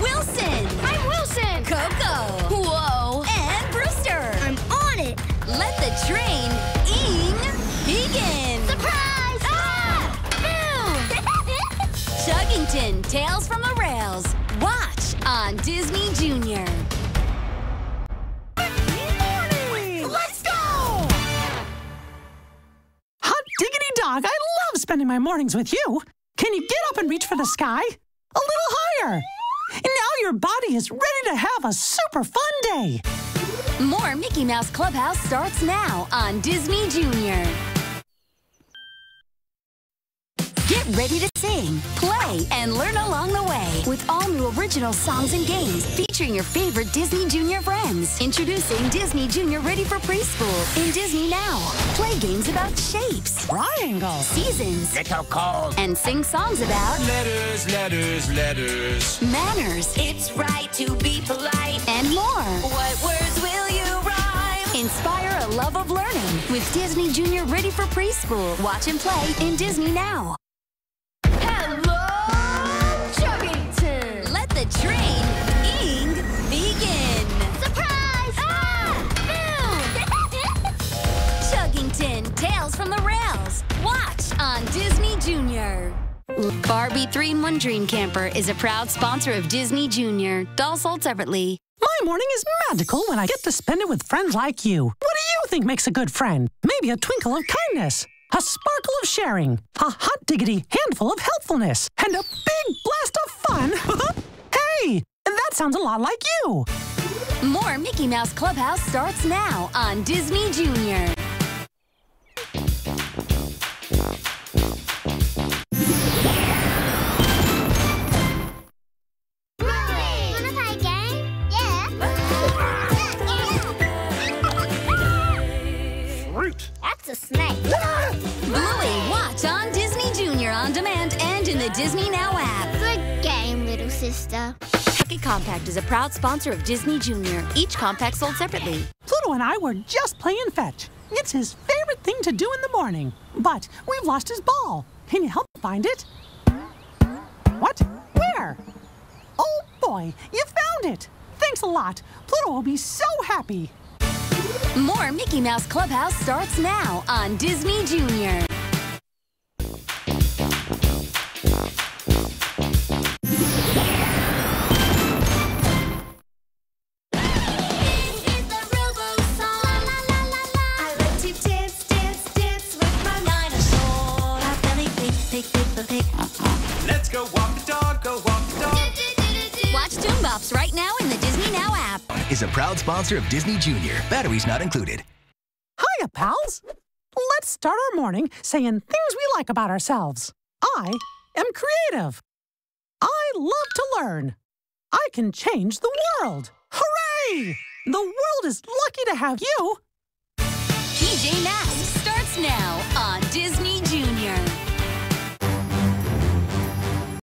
Wilson. I'm Wilson. Koko. Whoa. And Brewster. I'm on it. Let the train ing begin. Surprise! Ah! Boo! Chuggington, Tales from the Rails. Watch on Disney Junior. Let's go! Hot diggity dog, I love spending my mornings with you. Can you get up and reach for the sky? And now your body is ready to have a super fun day. More Mickey Mouse Clubhouse starts now on Disney Junior. Get ready to sing, play, and learn along the way with all new original songs and games featuring your favorite Disney Junior friends. Introducing Disney Junior Ready for Preschool in Disney Now. Play games about shapes, Triangle. seasons, Little cold. and sing songs about Letters, letters, letters. manners It's right to be polite. and more. What words will you rhyme? Inspire a love of learning with Disney Junior Ready for Preschool. Watch and play in Disney Now. Tales from the Rails. Watch on Disney Junior. Barbie 3-in-1 Dream Camper is a proud sponsor of Disney Junior. Dolls sold separately. My morning is magical when I get to spend it with friends like you. What do you think makes a good friend? Maybe a twinkle of kindness, a sparkle of sharing, a hot diggity handful of helpfulness, and a big blast of fun. hey, that sounds a lot like you. More Mickey Mouse Clubhouse starts now on Disney Junior. Compact is a proud sponsor of Disney Junior. Each compact sold separately. Pluto and I were just playing fetch. It's his favorite thing to do in the morning. But we've lost his ball. Can you help find it? What? Where? Oh boy, you found it. Thanks a lot. Pluto will be so happy. More Mickey Mouse Clubhouse starts now on Disney Junior. Let's go walk the dog, go walk the dog. Watch Toon Bops right now in the Disney Now app. is a proud sponsor of Disney Junior. Batteries not included. Hiya, pals. Let's start our morning saying things we like about ourselves. I am creative. I love to learn. I can change the world. Hooray! The world is lucky to have you. PJ Masks starts now on Disney